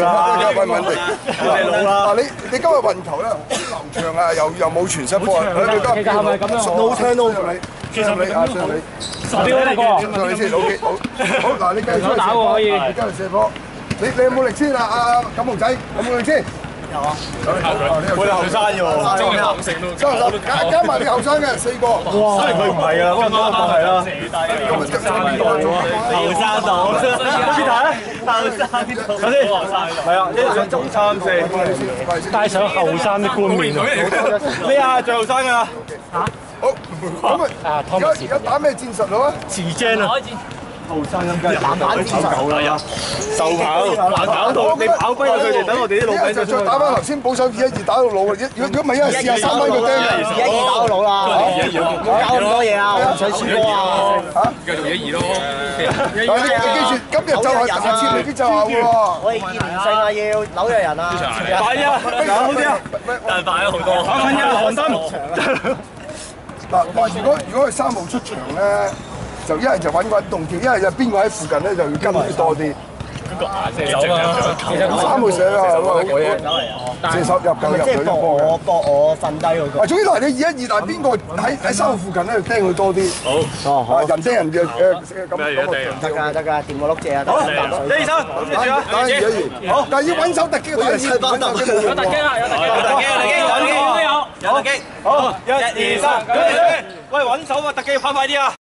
啦，穩穩地。我哋老啦。嗱，你你今日運球咧好流暢啊，又又冇傳失波啊，佢其實係咪咁樣？No turnover 你，上你啊上你，十秒呢個。上你先，OK，好，好嗱，你繼續出去射打喎可以你繼續射波。你你有冇力先啊？阿錦毛仔有冇力先？有啊。我哋後生嘅喎，中後生都。收收，加加埋你後生嘅四個。哇！雖然佢唔係啊，嗰個都係啦。今日真係邊個做啊？後生到？後生邊度？首先，係啊，一上中三四，戴上後生啲冠冕啊！咩啊？最後生啊！好，咁啊，啊而家而家打咩戰術啊？持正啊！後生咁梗係打打球啦，受跑，跑到你跑歸佢哋，等我哋啲老而家就打翻頭先保守二一二打到老啊！如果如果唔係，一係試下三分個釘二一二打到老啦，唔好搞咁多嘢啊！我唔想輸波啊！但係你你記住，今日就係下次未必就下喎。我哋見連勝啊，要紐約人啊！快啲啊！好啲啊！但係快咗好多，跑緊一韓燈。嗱，如果如果係三號出場咧，就一係就穩穩動跳，一係就邊個喺附近咧就要跟佢多啲。三號射啊，射手入夠入佢即係搏我搏我瞓低嗰個。啊，總之嗱，你二一二，但係邊個喺喺三號附近咧，就釘佢多啲。哦，好啊，人釘人嘅誒咁咁啊。得㗎得㗎，掂我碌蔗啊！得得得李醫生，諗住住啊！打二一二，好，但係要穩手突擊，睇下穩手突擊冇用喎。有突擊，有突擊，有突擊，有突擊，好，一、二、三，喂，穩手啊！特技跑快啲啊！